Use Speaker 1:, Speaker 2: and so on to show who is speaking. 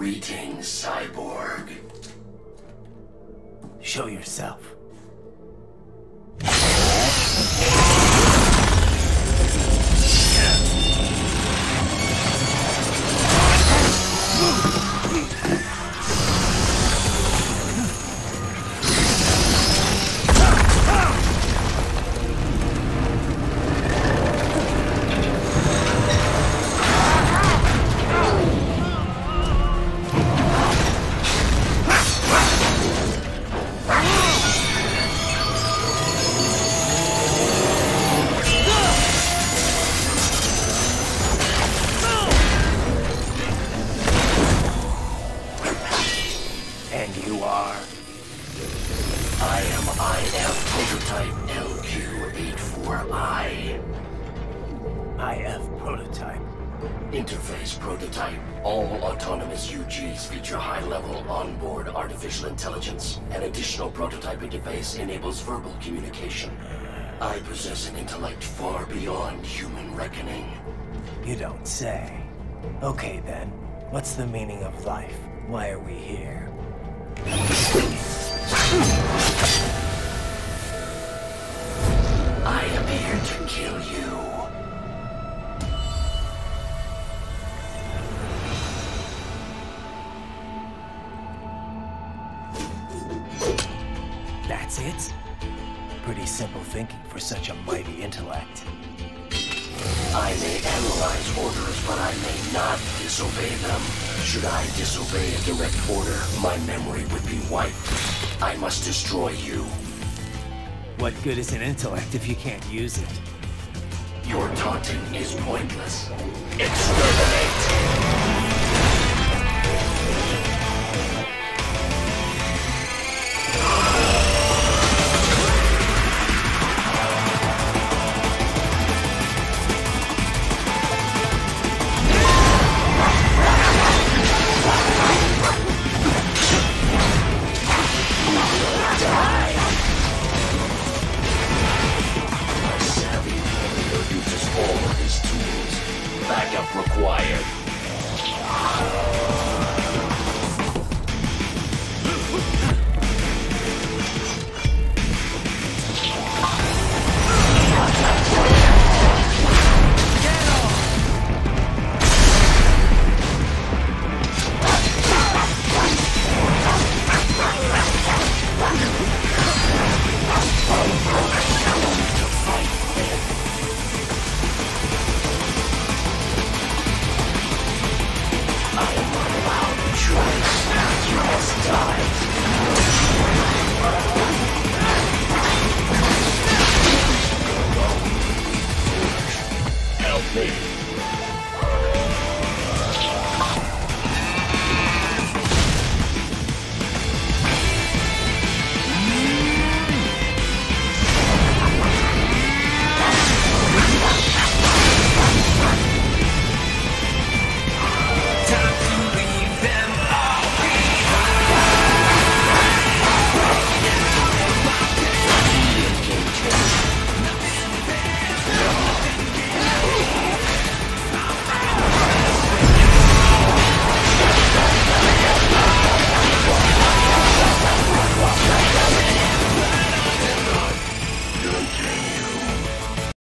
Speaker 1: Greetings, cyborg.
Speaker 2: Show yourself.
Speaker 1: Prototype LQ84I.
Speaker 2: IF prototype.
Speaker 1: Interface prototype. All autonomous UGs feature high-level onboard artificial intelligence. An additional prototype interface enables verbal communication. I possess an intellect far beyond human reckoning.
Speaker 2: You don't say. Okay then, what's the meaning of life? Why are we here?
Speaker 1: Kill you.
Speaker 2: That's it? Pretty simple thinking for such a mighty intellect.
Speaker 1: I may analyze orders, but I may not disobey them. Should I disobey a direct order, my memory would be wiped. I must destroy you.
Speaker 2: What good is an intellect if you can't use it?
Speaker 1: Your taunting is pointless. Exterminate! Three.